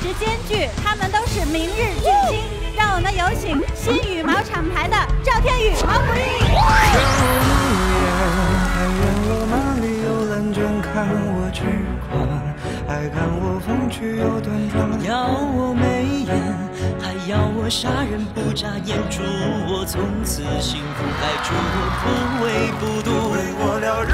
值兼具，他们都是明日巨星。让我们有请新羽毛厂牌的赵天宇、毛不易。看我痴狂，还看我风趣又端庄。要我眉眼，还要我杀人不眨眼，祝我从此幸福，还祝我不为不渡。为我撩人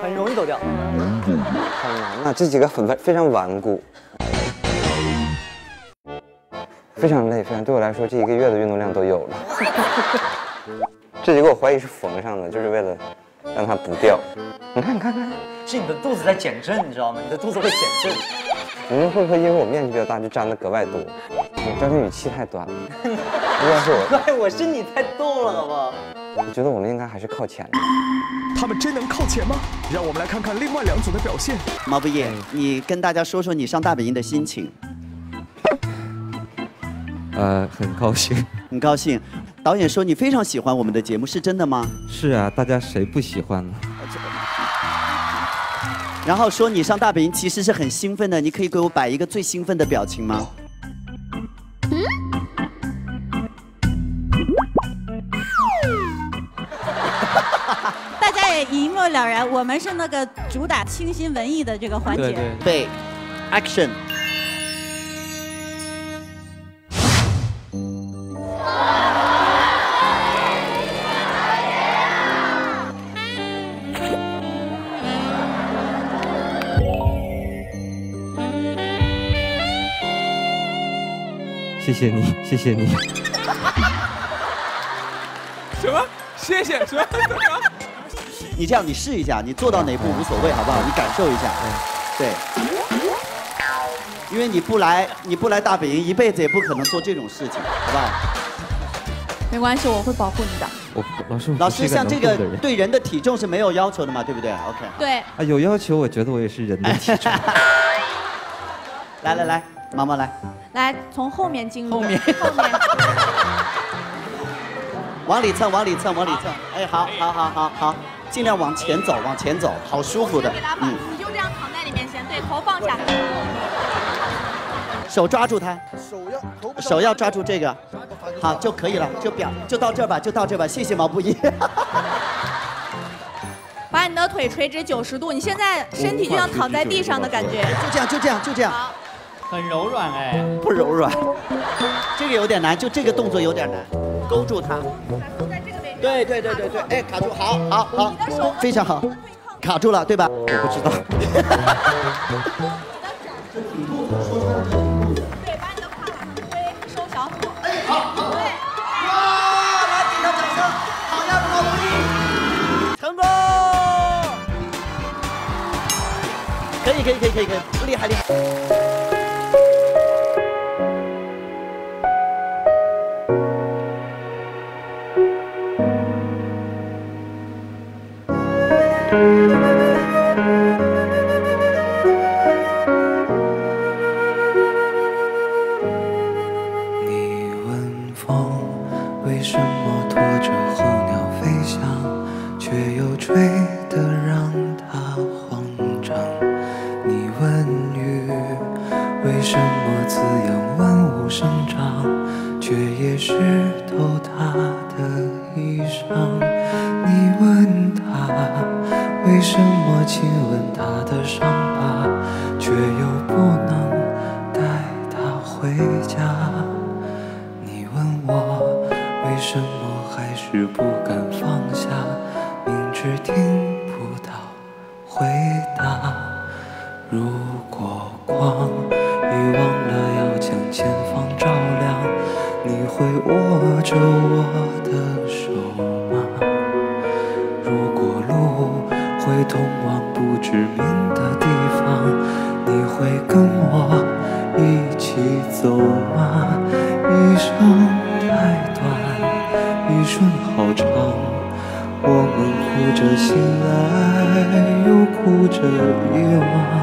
很容易走掉。很难啊，这几个很非常顽固，非常累，非常对我来说，这一个月的运动量都有了。这几个我怀疑是缝上的，就是为了让它不掉。你看，你看看，是你的肚子在减震，你知道吗？你的肚子会减震。你们会不会因为我面积比较大，就粘的格外多？张天宇气太短了，应该是我。怪我是你太逗了，好不好？我觉得我们应该还是靠前的。他们真能靠前吗？让我们来看看另外两组的表现。毛不易，你跟大家说说你上大本营的心情。呃，很高兴，很高兴。导演说你非常喜欢我们的节目，是真的吗？是啊，大家谁不喜欢呢？然后说你上大本营其实是很兴奋的，你可以给我摆一个最兴奋的表情吗？大家也一目了然，我们是那个主打清新文艺的这个环节。对，Action。谢谢你，谢谢你。什么？谢谢什么？你这样，你试一下，你做到哪步无所谓，好不好？你感受一下，对。因为你不来，你不来大本营，一辈子也不可能做这种事情，好不好？没关系，我会保护你的。我老师，老师像这个对人的体重是没有要求的嘛，对不对？OK。对。啊，有要求，我觉得我也是人的体重。来来来，毛毛来。来，从后面进入。后面。后面。往里蹭，往里蹭，往里蹭。哎，好，好，好，好，好，尽量往前走，往前走，好舒服的。嗯。你就这样躺在里面先，对，头放下。手抓住它。手要。手要抓住这个。好就可以了，就表就到这吧，就到这吧。谢谢毛不易。把你的腿垂直九十度，你现在身体就像躺在地上的感觉。就这样，就这样，就这样。很柔软哎，不柔软，这个有点难，就这个动作有点难，勾住它。对对对对对，哎，卡住，好，好，好，非常好，卡住了，对吧？我不知道。对，把你的胯往推，收小腹。哎，好，对。哇，来给他掌声，好样的，毛不易，成功。可以可以可以可以可以，厉害厉害。为什么亲吻她的伤疤，却又不能带她回家？你问我为什么还是不敢放下，明知听不到回答。如果光遗忘了要将前方照亮，你会握着我？失眠的地方，你会跟我一起走吗？一生太短，一瞬好长，我们哭着醒来，又哭着遗忘。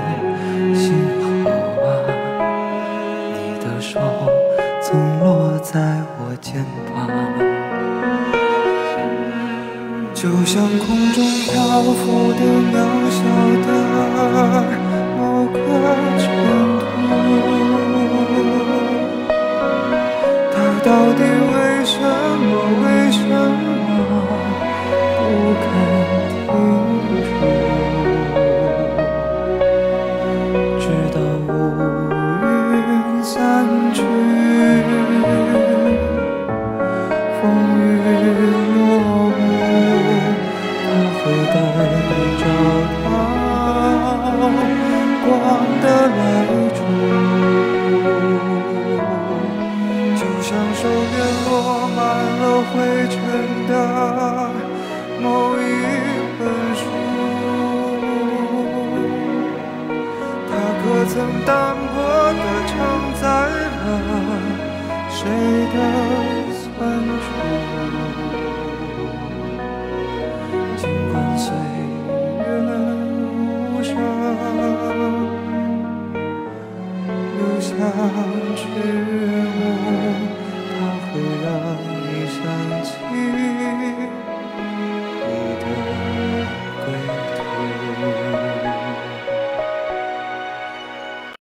满了灰尘的某一本书。它可曾单薄地承载了谁的酸楚？尽管岁月无声，留下。